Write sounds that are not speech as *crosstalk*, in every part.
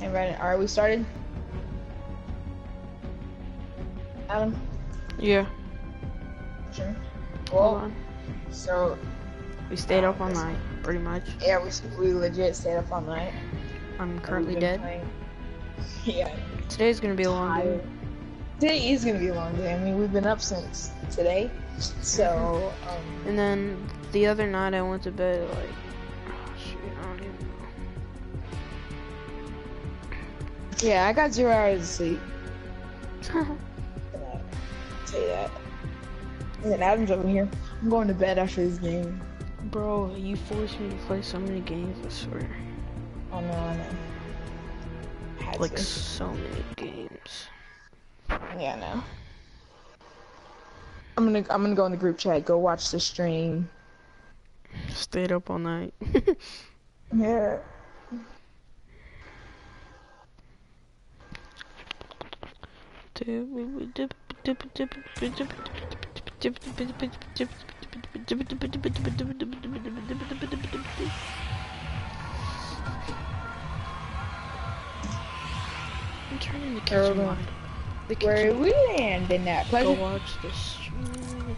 And right, alright, we started. Adam? Yeah. Sure. Well, so, We stayed up all night, pretty much. yeah, we, we legit stayed up all night. I'm currently dead. playing- *laughs* Yeah. Today's gonna be a long day. Today is gonna be a long day. I mean, we've been up since today. So, um, And then the other night I went to bed like, yeah, I got zero hours of sleep. know. *laughs* Can say that? And then Adam's over here. I'm going to bed after this game. Bro, you forced me to play so many games, I swear. Oh no, I know. Had Like to. so many games. Yeah, I know. I'm gonna I'm gonna go in the group chat. Go watch the stream. Stayed up all night. *laughs* Yeah. I'm turning the we light. The Where kitchen we landing at? Go Pleasant. watch the stream.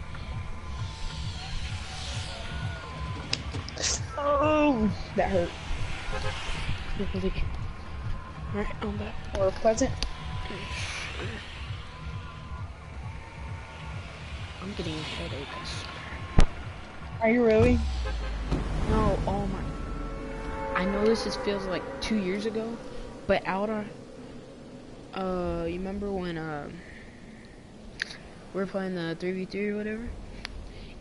Oh, that hurt. Alright, I'm back. Or pleasant. I'm getting a headache. Are you really? No, oh my. I know this is, feels like two years ago, but Outer. Uh, you remember when uh, we were playing the 3v3 or whatever?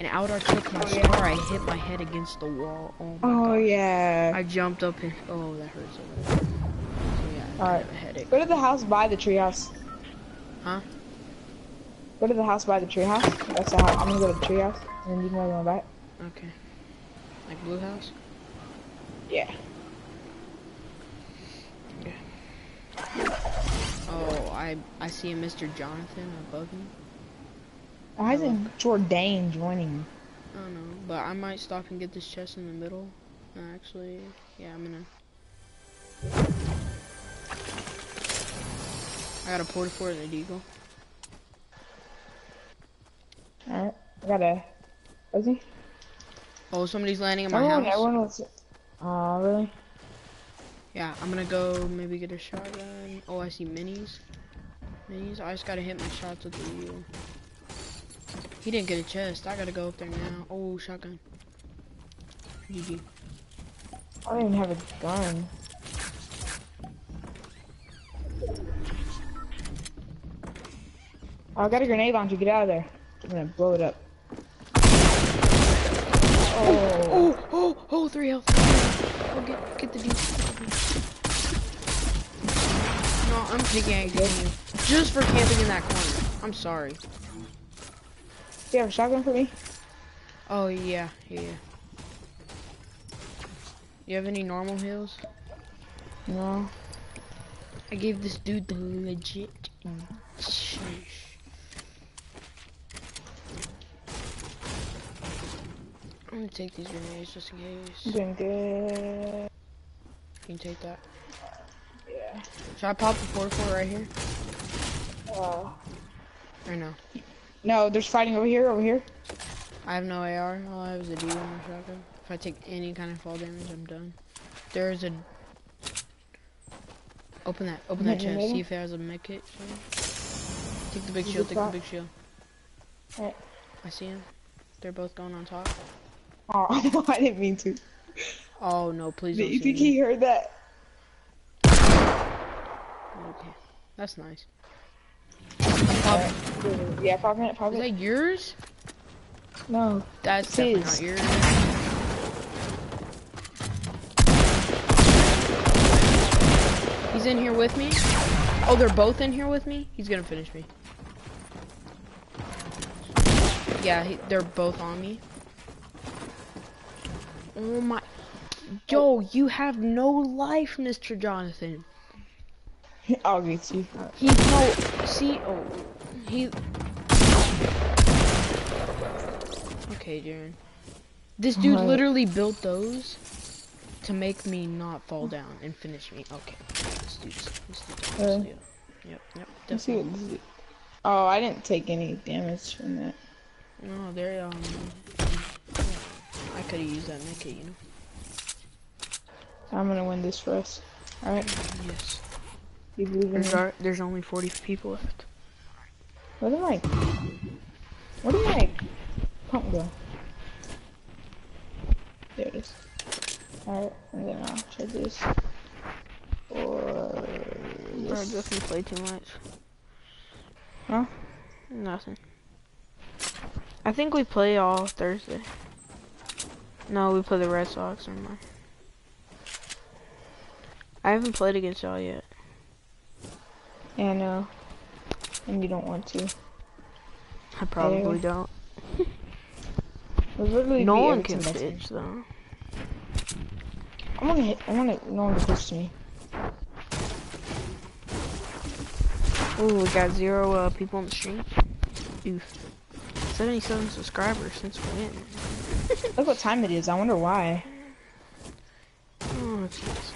And Outer took my star, I hit my head against the wall. Oh my Oh yeah. I jumped up and. Oh, that hurts so bad. So yeah, Alright. have a headache. Go to the house by the treehouse. Huh? Go to the house by the treehouse. That's the house. I'm gonna go to the treehouse, and then you can go on back. Okay. Like Blue House? Yeah. Oh, I I see a Mr. Jonathan above me. Why isn't Jordan joining? I don't know, but I might stop and get this chest in the middle. Uh, Actually, yeah, I'm gonna. I got a Port-a-Fort and a deagle. Alright. I got a. Is he? Oh, somebody's landing in my Everyone, house. everyone was. Aw, really? Yeah, I'm gonna go maybe get a shotgun. Oh, I see minis. Minis. I just gotta hit my shots with the wheel. He didn't get a chest. I gotta go up there now. Oh, shotgun. GG. I don't even have a gun. Oh, I got a grenade launcher. Get out of there. I'm gonna blow it up. Oh. Oh, oh, oh, three health. Oh, get, get the dude. No, I'm picking you. Just for camping in that corner. I'm sorry. Do you have a shotgun for me? Oh, yeah, yeah. You have any normal heals? No. I gave this dude the legit. I'm gonna take these grenades just in case. I'm doing good. You can take that. Yeah. Should I pop the 4-4 right here? Uh, Or no? no, there's fighting over here. Over here. I have no AR. All I have is a D1 or shotgun. If I take any kind of fall damage, I'm done. There's a. Open that. Open that chest. See if it has a med kit. Take the big shield. Take the big shield. Alright. I see him. They're both going on top. Oh, *laughs* I didn't mean to. Oh no! Please Do you think me. he heard that? Okay, that's nice. Alright. Yeah, pop it. Pop Is that yours? No. That's definitely not yours. He's in here with me. Oh, they're both in here with me. He's gonna finish me. Yeah, he, they're both on me. Oh my. Yo, you have no life, Mr. Jonathan. I'll get you. He no. See, oh, he. Okay, Jaren. This dude Alright. literally built those to make me not fall down and finish me. Okay. let's do this. Let's do this. Really? Yeah. Yep, yep, Let's see definitely. what this is. Oh, I didn't take any damage from that. No, they're, um... I could've used that medkit, you know? I'm gonna win this for us. Alright, Yes. you believe in There's, me? our, there's only 40 people left. Where did I... Where did I... pump go? There it is. Alright, and then I'll try this. Or... Bro, this. just you play too much. Huh? Nothing. I think we play all Thursday. No, we play the Red Sox or my. I haven't played against y'all yet. Yeah, I know. And you don't want to. I probably don't. *laughs* No one can in. pitch though. I wanna hit, I'm gonna no one to push me. Ooh, we got zero uh, people on the stream. Oof. 77 subscribers since when? Look what time it is, I wonder why. Oh, jeez.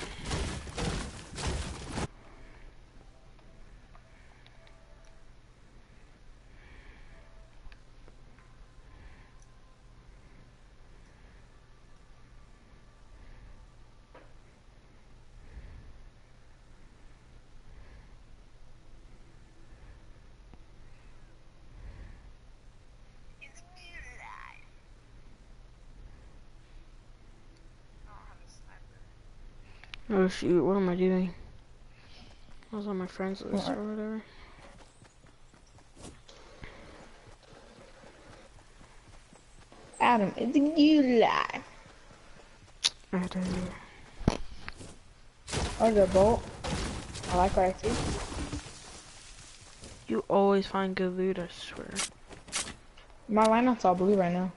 Oh shoot, what am I doing? I was on my friends list or whatever. Adam, it's a you lie. I to Or the bolt. I like what I see. You always find good loot, I swear. My lineup's all blue right now.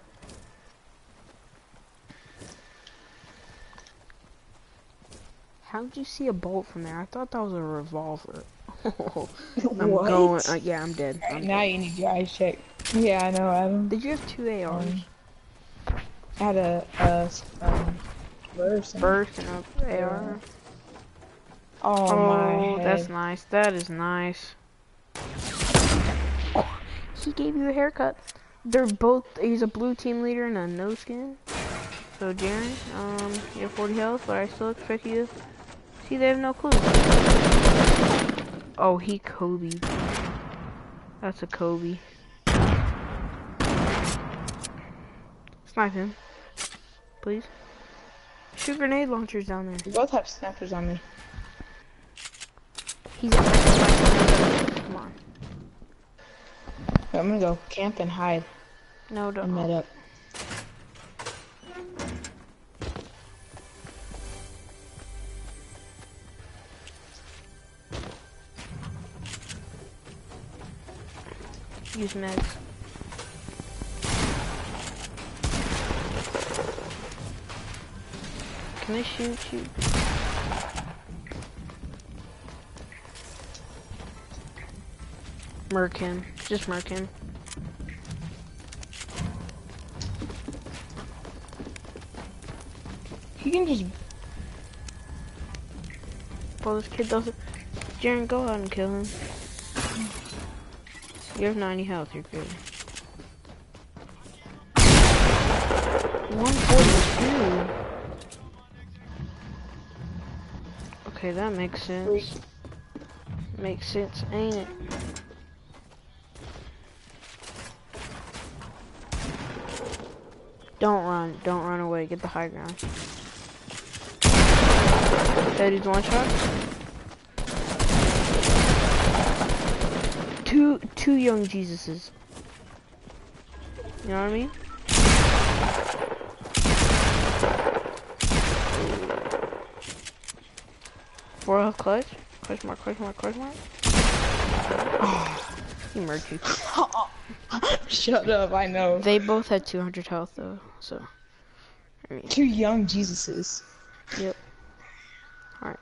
How did you see a bolt from there? I thought that was a revolver. *laughs* *laughs* I'm What? going. Uh, yeah, I'm dead. I'm now dead. you need your eyes checked. Yeah, I know, Adam. Did you have two ARs? Um, I had a, a um, burst. and- Burst and a AR. Oh, Oh, my that's head. nice. That is nice. He gave you a haircut. They're both. He's a blue team leader and a no skin. So Jaren, um, you have 40 health, but I still expect you to. See, they have no clue. Oh, he Kobe. That's a Kobe. Snipe him, please. Shoot grenade launchers down there. We both have snappers on me. He's Come on. I'm gonna go camp and hide No, don't. I'm met up. Use meds. Can I shoot you? Murk him. Just murk him. He can just. Well, this kid doesn't. Jaren, go out and kill him. You have 90 health, you're good. 142. Okay, that makes sense. Makes sense, ain't it? Don't run. Don't run away. Get the high ground. Is one shot. Two young Jesuses. You know what I mean? Four health clutch. Question mark, question mark, question mark. He *sighs* murked you. *laughs* Shut up, I know. They both had 200 health though, so. I mean, Two young Jesuses. yep. Alright.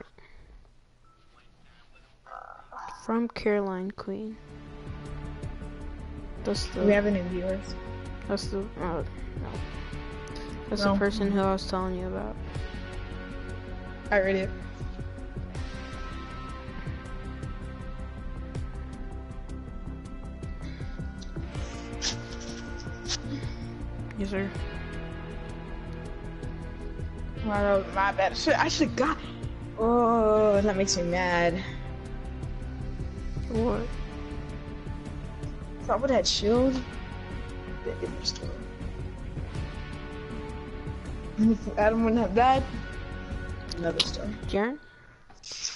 From Caroline Queen. That's the. We have any viewers? That's the. Oh, no. That's no. the person who I was telling you about. I read it. Yes, sir. Wow, my bad. Should I should got. Oh, that makes me mad. What? I would have had shield, they'd get restored. And if Adam wouldn't have died, another story. Jaren,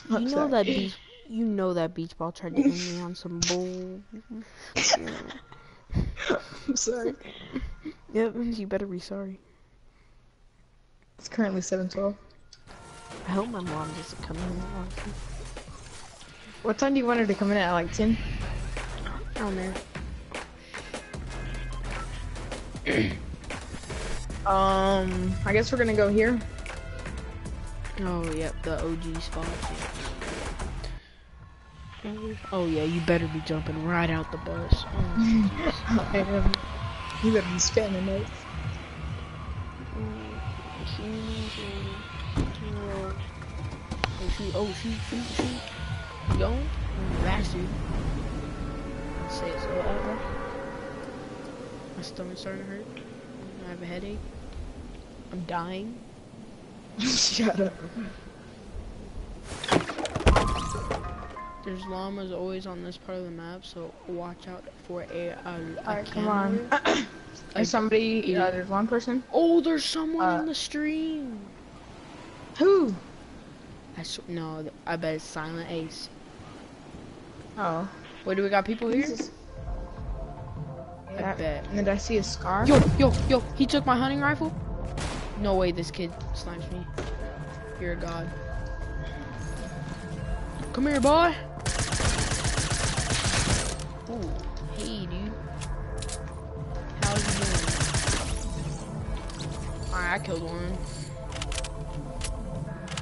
you know sorry. that beach. You know that beach ball tried to end me on some *laughs* bull. I'm sorry. Yep, you better be sorry. It's currently 7:12. I hope my mom doesn't come in. What time do you want her to come in at? Like 10? Oh man. *clears throat* Um, I guess we're gonna go here. Oh yep, the OG spot. Oh yeah, you better be jumping right out the bus. Oh, *laughs* I am. You better be spamming those. Oh shoot, oh shoot, shoot, shoot. You going? Bastard. Say it so loud, bro. My stomach's starting to hurt. I have a headache. I'm dying. *laughs* Shut up. There's llamas always on this part of the map, so watch out for a, Alright, come on. *coughs* Like, There's somebody, uh, there's one person. Oh, there's someone Uh, in the stream. Who? I sw- no, I bet it's Silent Ace. Oh. Wait, do we got people here? Jesus. I bet. And then I see a scar. Yo, yo, yo, he took my hunting rifle? No way this kid snipes me. You're a god. Come here, boy. Ooh, hey, dude. How's you doing? Alright, I killed one.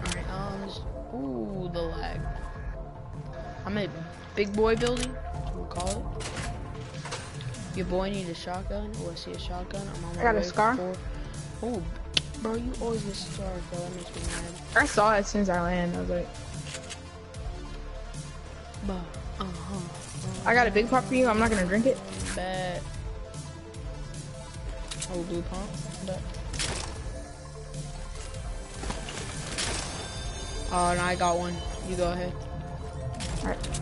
Alright, um, ooh, the lag. I'm at big boy building, we'll call it. Your boy need a shotgun. Oh, I see a shotgun. I'm on my I got a scar. Oh, bro, you always get stars, bro. That makes me mad. I saw it since I landed. I was like, Bah, uh-huh. I got a big pop for you. I'm not gonna drink it. Bet. Oh, blue pump. Bet. Oh, and I got one. You go ahead. Alright.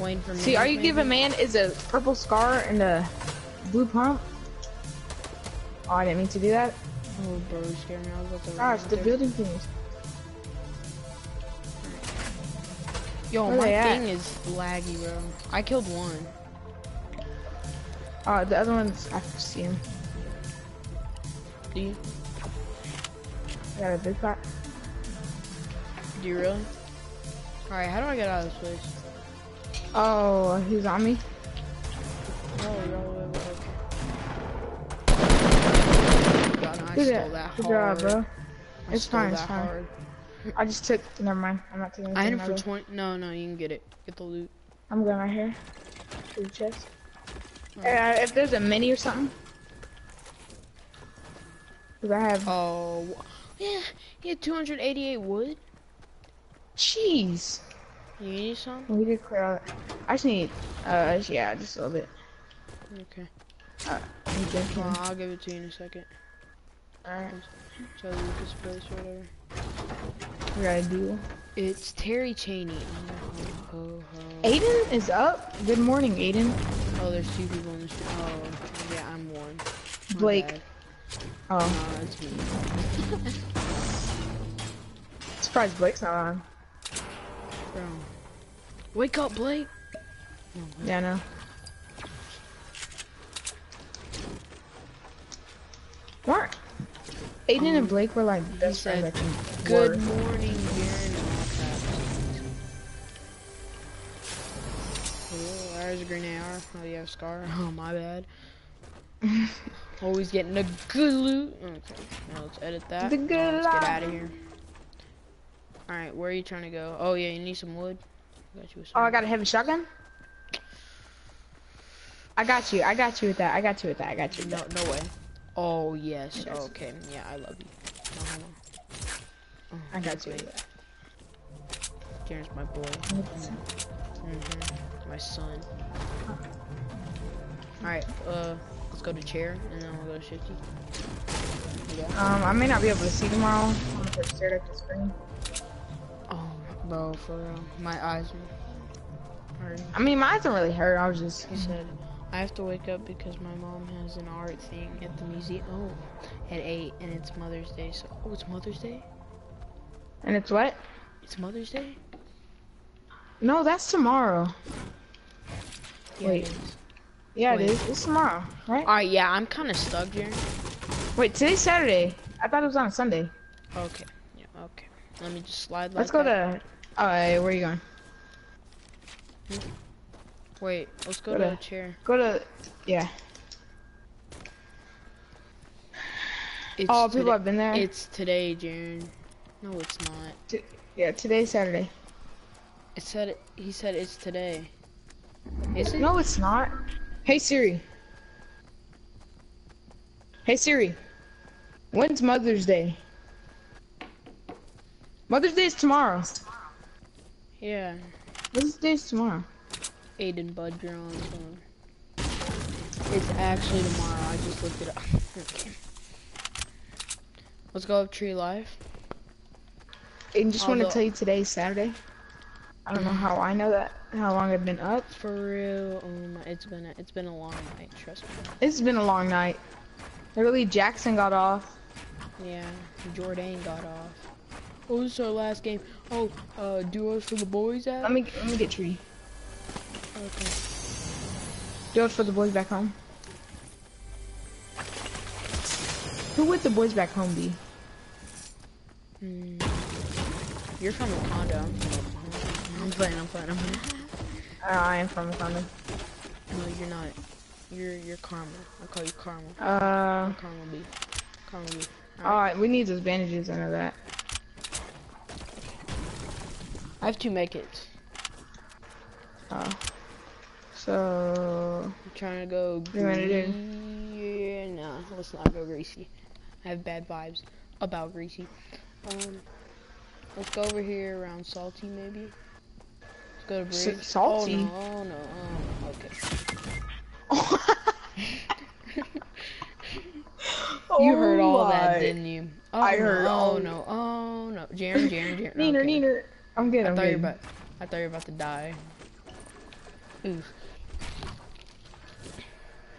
Waiting for See, are you giving man is a purple scar and a blue pump? Oh, I didn't mean to do that. Oh, bro, you scared me. I was about to run Gosh, the there. building things. Yo, Where my thing is laggy, bro. I killed one. Oh, the other ones, I see him. Do you? I got a big pot. Do you really? Alright, how do I get out of this place? Oh, he's on me. Oh, you're all the way over there. God, I Good, stole that good hard. job, bro. I It's fine, it's fine. hard. I just took. Never mind. I'm not taking I had him for 20. No, no, you can get it. Get the loot. I'm going right here. To the chest. Alright. Uh, if there's a mini or something. Cause I have. Oh, yeah, he had 288 wood. Jeez. You need some? We did clear out. I just need. Uh, yeah, just a little bit. Okay. Uh, well, I'll give it to you in a second. Alright. So Lucas place or whatever. We gotta do. It's Terry Cheney. Oh, ho, ho, ho. Aiden is up. Good morning, Aiden. Oh, there's two people in the street. Oh, yeah, I'm one. My Blake. bad. Oh, Nah, it's me. *laughs* surprised Blake's not on. Bro. Wake up, Blake. Yeah, no. What? Aiden Um, and Blake were like best friends. I think. Good Were. morning, and. Oh, there's a green AR. Oh, you have Scar. *laughs* Oh, my bad. *laughs* Always getting a good loot. Okay, now let's edit that. The good let's get out of here. Alright, where are you trying to go? Oh, yeah, you need some wood. Got you Oh, I got a heavy shotgun. I got you. I got you with that. I got you with that. I got you. No, no way. Oh, yes. Oh, okay. Yeah, I love you. No. Oh, I got you. With that. Darren's my boy. Mm-hmm. my son. Alright, uh, let's go to chair, and then we'll go to shifty. Yeah. Um, I may not be able to see tomorrow. I'm gonna stare at the screen. For real. My eyes hurting. I mean, my eyes don't really hurt. I was just. He said, I have to wake up because my mom has an art thing at the museum. Oh, at 8, and it's Mother's Day. So, oh, it's Mother's Day? And it's what? It's Mother's Day? No, that's tomorrow. Yeah, Wait. it. Yeah, Wait. it is. It's tomorrow, right? Alright, yeah, I'm kind of stuck, here. Wait, today's Saturday. I thought it was on Sunday. Okay, yeah, okay. Let me just slide like Let's go that. to. Alright, where are you going? Wait, let's go, Go to to- the chair. Go to. Yeah. It's oh, people have been there. It's today, June. No, it's not. T- yeah, today's Saturday. It said, he said it's today. Is it? No, it's not. Hey Siri. Hey Siri. When's Mother's Day? Mother's Day is tomorrow. Yeah. Mother's Day is tomorrow. Aiden Bud, you're on the phone. It's actually tomorrow. I just looked it up. *laughs* okay. Let's go up Tree Life. And just want to tell you today's Saturday. I don't know mm-hmm. how I know that. How long I've been up. For real. Oh my, it's been a, it's been a long night. Trust me. It's been a long night. Literally, Jackson got off. Yeah. Jordan got off. Oh, this is our last game. Oh, uh, duos for the boys at? Let me let me get tree. Okay. Do it for the boys back home. Who would the boys back home be? Hmm. You're from a condo. I'm from a condo. I'm playing. I'm playing. I'm playing. Uh, I am from Wakanda. No, you're not. You're you're Karma. I call you Karma. Uh, Karma B. Karma B. alright, we need those bandages. I know that. I have two make it. Oh. So, I'm trying to go. You wanna do? Yeah, nah, let's not go greasy. I have bad vibes about greasy. Um, let's go over here around salty maybe. Let's go to S- Salty? Oh no! Oh no! Oh no! Okay. *laughs* *laughs* You heard all that, didn't you? Oh, I no, heard Oh no! Oh no! Jaren, Jaren, Jaren. *laughs* Neener, okay. neener. I'm good. I I'm thought good. you were about. I thought you were about to die. Oof.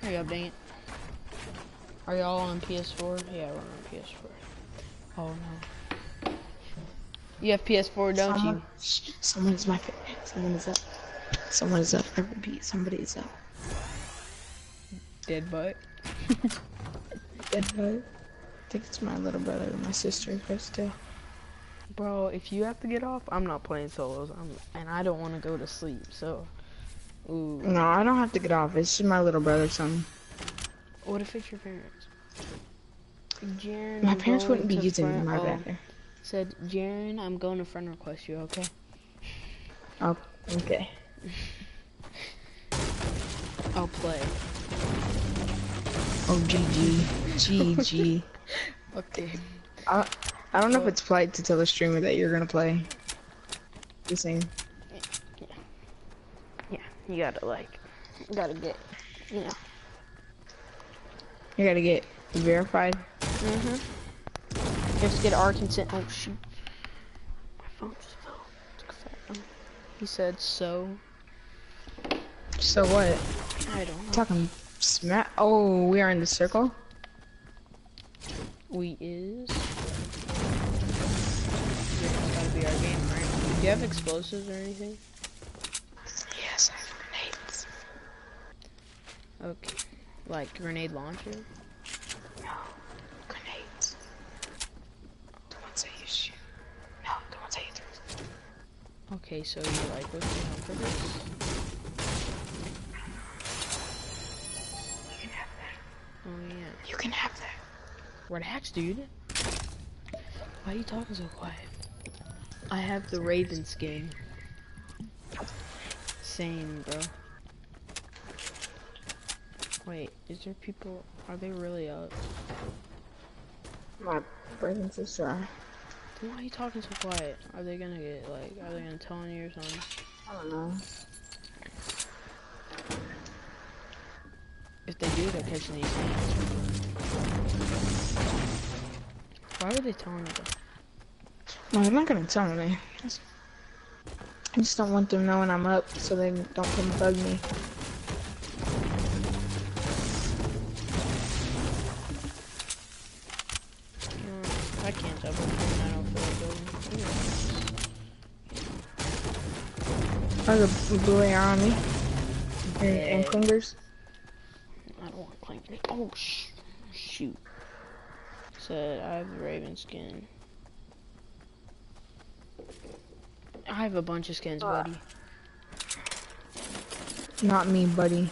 Hurry up, dang it. Are y'all on PS4? Yeah, we're on PS4. Oh no. You have PS4, don't Someone, you? Shh, someone is my fa- Someone is up. Someone is up. I repeat, somebody is up. Dead butt. *laughs* Dead bud. I think it's my little brother or my sister, but still. Bro, if you have to get off, I'm not playing solos. I'm, and I don't want to go to sleep, so. Ooh. No, I don't have to get off. It's just my little brother, son. What if it's your parents? Jaren, My I'm parents wouldn't be using friend- my oh, bathroom. Said, Jaren, I'm going to friend request you, okay? Oh, okay. I'll play. Oh, GG. GG. Okay. I, I don't know if it's polite to tell the streamer that you're gonna play. The same. Yeah, you gotta like, you gotta get, you know. You gotta get verified. Mm-hmm. You have to get our consent. Oh shoot. My phone just fell. Took a fat. He said so. So what? I don't know. Talking smack. Oh, we are in the circle. We is. Do you have explosives or anything? Yes, I have grenades. Okay. Like grenade launcher? No, grenades. The ones that you shoot. No, the ones that you throw. Okay, so you like looking out for this? You can have that. Oh yeah. You can have that. Relax, dude. Why are you talking so quiet? I have the Ravens game. Same, bro. Wait, is there people? Are they really out? My brain's is dry. Why are you talking so quiet? Are they gonna get like? Are they gonna tell on you or something? I don't know. If they do, they're catching these things. Why are they telling you? That? No, I'm not gonna tell me. I just don't want them knowing I'm up so they don't come bug me. No, I can't double and I don't feel like building. Oh, the blue on me. And, and clingers. I don't want clankers. Oh, sh shoot. Said I have the raven skin. I have a bunch of skins, buddy. Not me, buddy.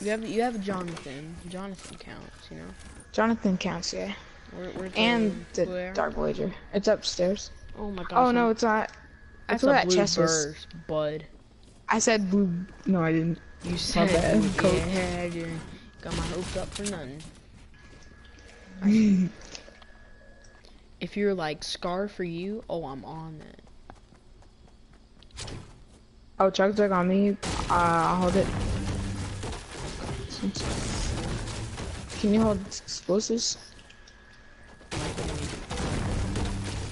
You have you have a Jonathan. Jonathan counts, you know. Jonathan counts, yeah. Where, where's And the arrow? Dark Voyager. It's upstairs. Oh my oh, gosh. Oh no, I'm- it's not. that's That's where a that blue chest was. bud. I said blue. No, I didn't. You said bad, blue- coach. yeah, I didn't. Got my hopes up for nothing. *laughs* If you're like Scar for you, oh I'm on that. Oh, Chug Jug on me. Uh, I'll hold it. Can you hold explosives?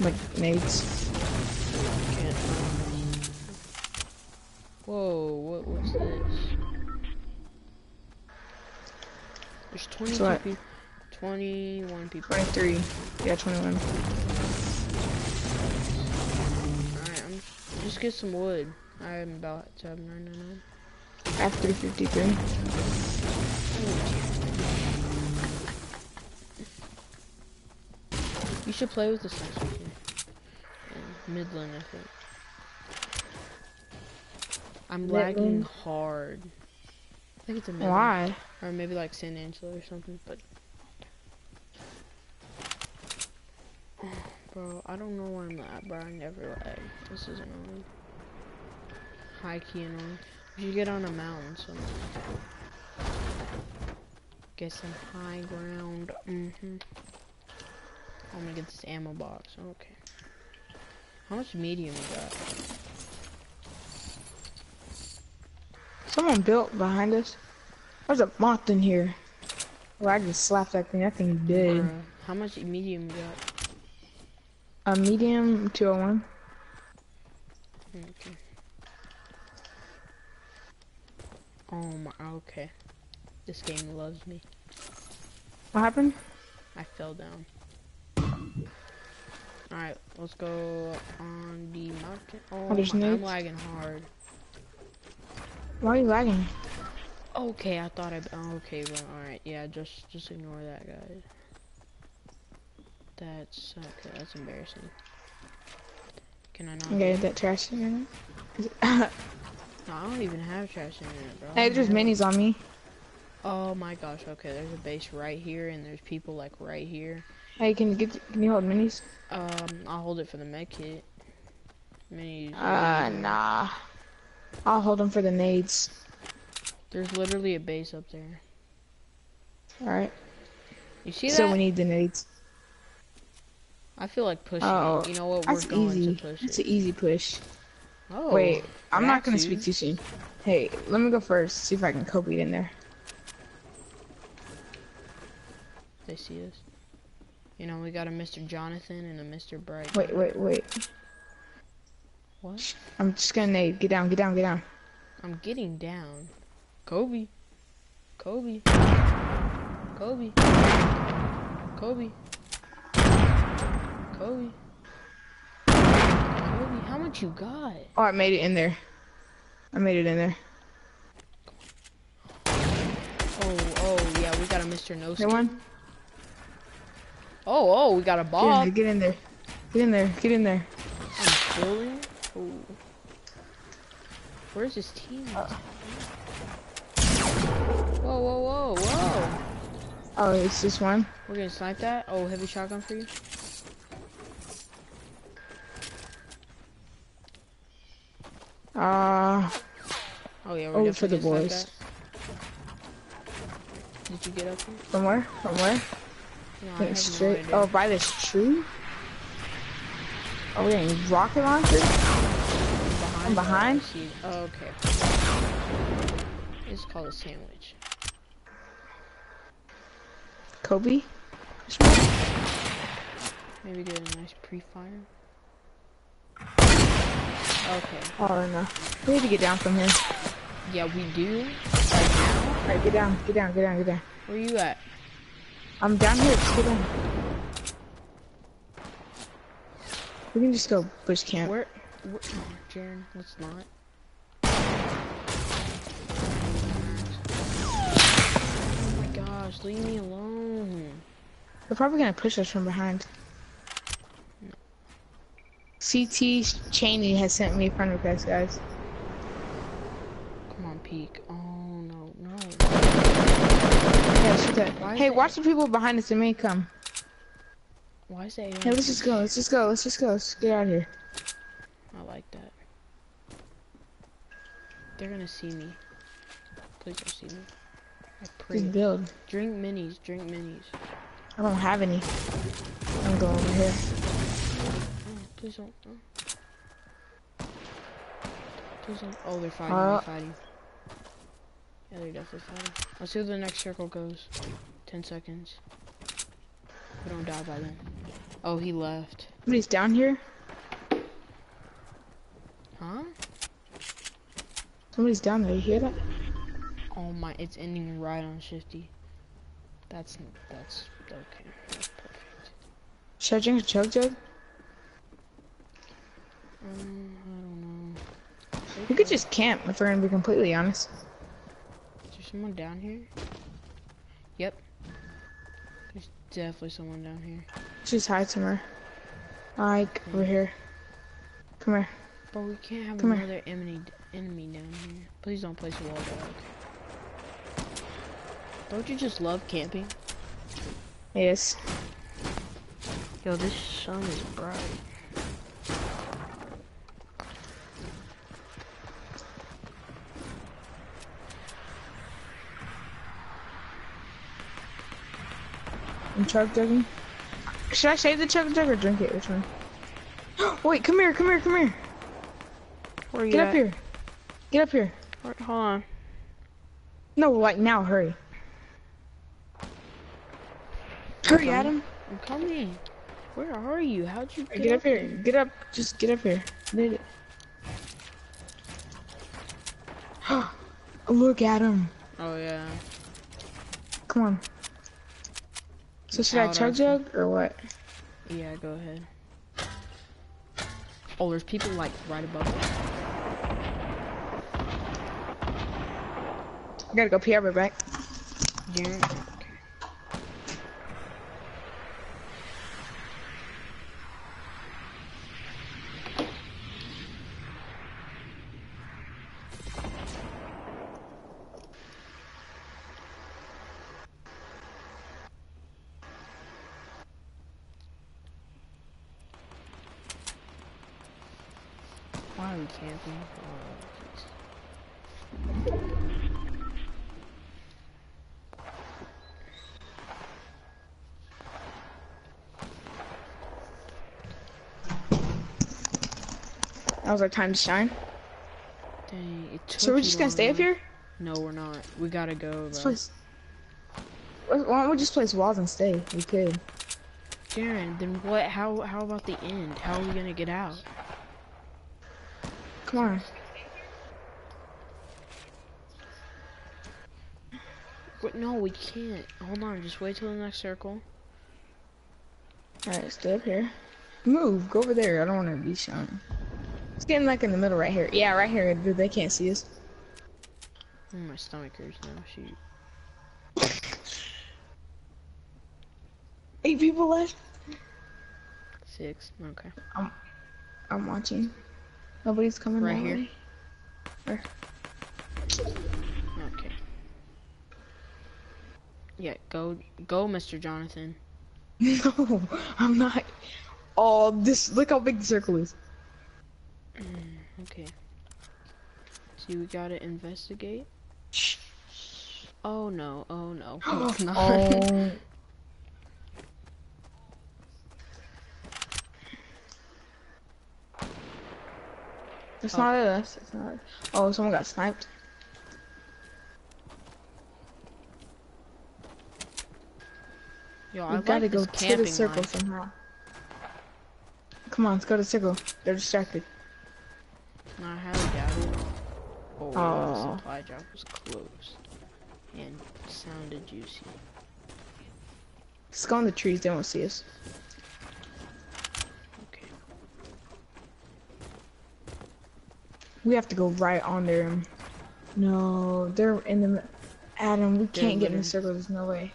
Like nades. Can't. Whoa, what was this? There's 22 what? people. 21 people. 23. Yeah, 21. Just get some wood. I'm about to have 999. I have 353. You should play with the sensor here. In Midland, I think. I'm lagging hard. I think it's a Midland. Why? Or maybe like San Angelo or something, but. Bro, I don't know where I'm at, bro. I never lag. This is annoying. High key annoying. You get on a mountain somewhere. Get some high ground. Mm-hmm. I'm gonna get this ammo box. Okay. How much medium you got? Someone built behind us. There's a moth in here. Oh, I just slapped that thing. That thing dead. Bruh, how much medium you got? A medium 201. Okay. Oh my, okay. This game loves me. What happened? I fell down. Alright, let's go on the mountain. Oh, there's my, I'm lagging hard. Why are you lagging? Okay, I thought I. Oh, okay, well, alright, yeah, just just ignore that, guys. That's okay. That's embarrassing. Can I not? Okay, that trash in *laughs* No, I don't even have trash in it, bro. Hey, there's minis on me. Oh my gosh. Okay, there's a base right here, and there's people like right here. Hey, can you get? Can you hold minis? Um, I'll hold it for the med kit. Minis. Uh, nah. I'll hold them for the nades. There's literally a base up there. All right. You see So that? So we need the nades. I feel like pushing. Oh. You know what? We're That's going easy. to push That's it. an easy push. Oh. Wait, I'm not gonna speak too soon. Hey, let me go first. See if I can Kobe it in there. They see us. You know, we got a Mr. Jonathan and a Mr. Bright. Wait, wait, wait. What? I'm just gonna nade. Get down, get down, get down. I'm getting down. Kobe. Kobe. Kobe. Kobe. Kobe. Kobe, how much you got? Oh, I made it in there. I made it in there. Oh, oh, yeah, we got a Mr. No Skin. one. Oh, oh, we got a Get in there. Get in there. Get in there. Get in there. I'm building. Oh. Where's his team? Uh. Whoa, whoa, whoa, whoa. Oh, it's this one. We're gonna snipe that. Oh, heavy shotgun for you. Uh, Oh yeah, we're Oh, for the boys. that. Did you get up here? from where? From where? No, I Getting have straight. no oh, by this tree. Oh, we're getting rocket launcher. behind. from behind? Oh, I see. Oh, okay. It's called a sandwich. Kobe? Maybe get a nice pre-fire. Okay. Oh no. We need to get down from here. Yeah, we do. Right now. Alright, get down, get down, get down, get down. Where you at? I'm down here, get down. We can just go bush camp. Where? where oh, Jaren, let's not. Oh my gosh, leave me alone. They're probably gonna push us from behind. CT Cheney has sent me a friend request, guys. Come on, peek. Oh no, no. Yeah. Why is Hey, it- watch the people behind us. They may come. Why is that? Hey, let's just go. Let's just go. Let's just go. Let's get out of here. I like that. They're gonna see me. Please don't see me. I pray. Just build. Drink minis. Drink minis. I don't have any. I'm going over here. Oh, please don't. Oh. Please don't. Oh, they're fighting. Uh. they're fighting. Yeah, they're definitely fighting. Let's see where the next circle goes. Ten seconds. We don't die by then. Oh, he left. Somebody's down here. Huh? Somebody's down there. You hear that? Oh my, it's ending right on Shifty. That's, that's, okay. That's perfect. Should I drink a chug jug? Um, I don't know. We could just camp if we're gonna be completely honest. Is there someone down here? Yep. There's definitely someone down here. Just hide somewhere. Like over here. Come here. But we can't have Come here. another enemy enemy down here. Please don't place a wall dog. Don't you just love camping? Yes. Yo, this sun is bright. I'm chug jugging. Should I save the chug jug or drink it? Which one? *gasps* Wait, come here, come here, come here. Where are you Get up here. Get up here. Where- hold on. No, like now, hurry. Hurry, coming. Adam. I'm coming. Where are you? How'd you Get, up here. Get up. Just get up here. Did it. *gasps* Look at him. Oh yeah. Come on. So should I chug jug or what? Yeah, go ahead. Oh, there's people like right above us. I gotta go pee. I'll be back. Jaren. We camping? Oh. That was our time to shine. Dang, it took So we're just gonna stay up here? No, we're not. We gotta go, bro. place. Why don't we just place walls and stay? We could. Jaren, then what? How? How about the end? How are we gonna get out? Come on. What? No, we can't. Hold on. Just wait till the next circle. Alright, stay up here. Move. Go over there. I don't want to be shown. It's getting like in the middle right here. Yeah, right here. Dude, they can't see us. Oh, my stomach hurts now. Shoot. Eight people left. Six. Okay. I'm, I'm watching. Nobody's coming Right here? Where? Okay. Yeah. Go. Go, Mr. Jonathan. *laughs* No, I'm not. Oh, this. Look how big the circle is. Mm, okay. See, we gotta investigate. Oh no. Oh no. It's *gasps* not. Oh. oh. *laughs* It's Oh. not us. It's not. Oh, someone got sniped. Yo, We I gotta like go to the circle life. somehow. Come on, let's go to the circle. They're distracted. No, I highly doubt it. Oh, the supply drop was closed. And sounded juicy. Just go in the trees, they won't see us. Okay. We have to go right on there. No, they're in the. Adam, we can't get in the circle. There's no way.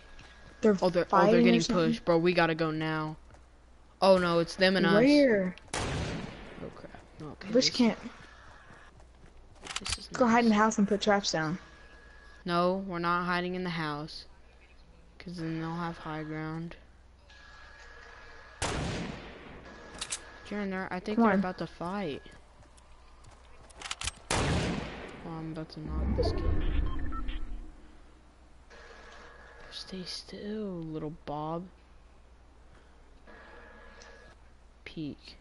They're Oh, they're, oh, they're getting pushed. Bro, we gotta go now. Oh no, it's them and us. Where? Oh crap. Okay. Which can't This is go hide in the house and put traps down. No, we're not hiding in the house. Cause then they'll have high ground. Jaren, I think Come they're on. about to fight. Oh, I'm about to knock this kid. Stay still, little Bob. Peek.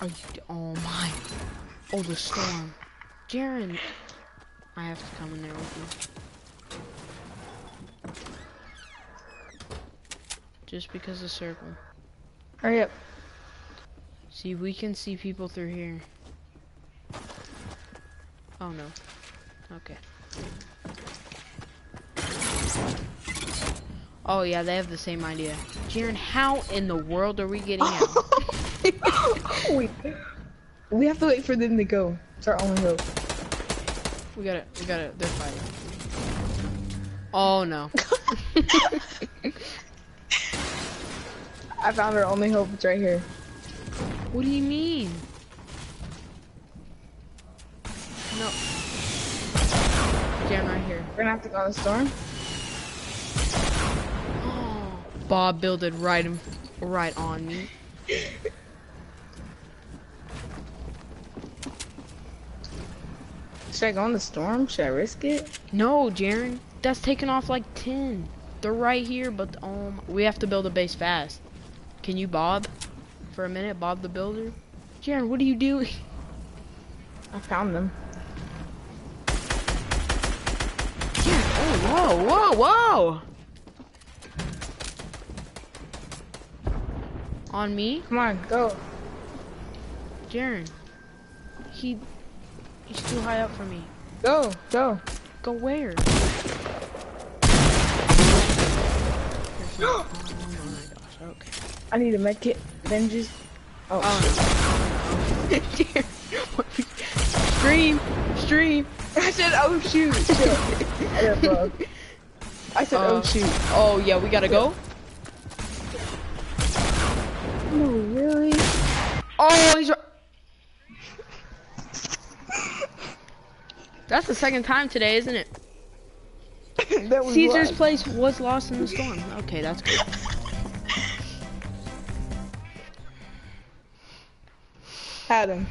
Are you? Oh my! Oh, the storm. Jaren, I have to come in there with you. Just because the circle. Hurry up. See, we can see people through here. Oh no. Okay. Oh yeah, they have the same idea. Jaren, how in the world are we getting out? *laughs* Wait. We have to wait for them to go. It's our only hope. we got it. We got it. They're fighting. Oh no. *laughs* I found our only hope. It's right here. What do you mean? No. Jaren, right here. We're gonna have to go in the storm. *gasps* Bob builded right in, right on me. Should I go in the storm? Should I risk it? No, Jaren, that's taking off like ten. They're right here, but um, we have to build a base fast. Can you Bob, for a minute, Bob the builder? Jaren, what are you doing? I found them. Oh, whoa, whoa, whoa! On me, Come on, go. Jaren. He, he's too high up for me. Go, go. Go where? oh my gosh, okay. I need a med kit. Then just. Oh, Oh no. *laughs* stream, stream. I said, oh shoot. *laughs* I got bugged. I said, Uh, oh shoot. Oh yeah, we gotta go. No, really? Oh, he's. That's the second time today, isn't it? *laughs* Caesar's live. place was lost in the storm. Okay, that's good. Adam.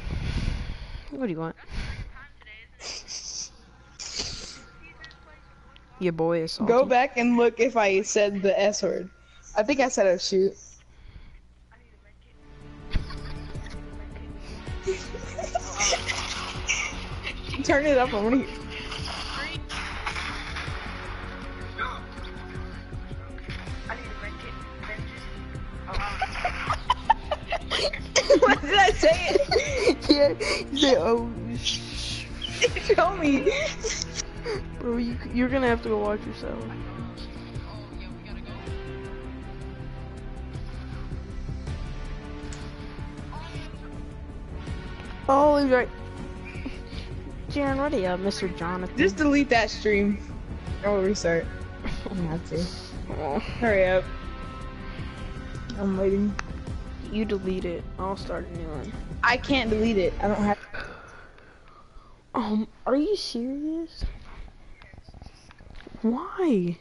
What do you want? Your boy is salty. Go back and look if I said the S word. I think I said oh shoot. *laughs* Turn it up. I want Yeah, you say, oh, Show me. bro, you, you're gonna have to go watch yourself. Oh, he's right. Jaren, ready up, Mr. Jonathan. Just delete that stream. I will restart. I have to. Oh, Hurry up. I'm waiting. you delete it. I'll start a new one. I can't delete it. I don't have. You serious? Why?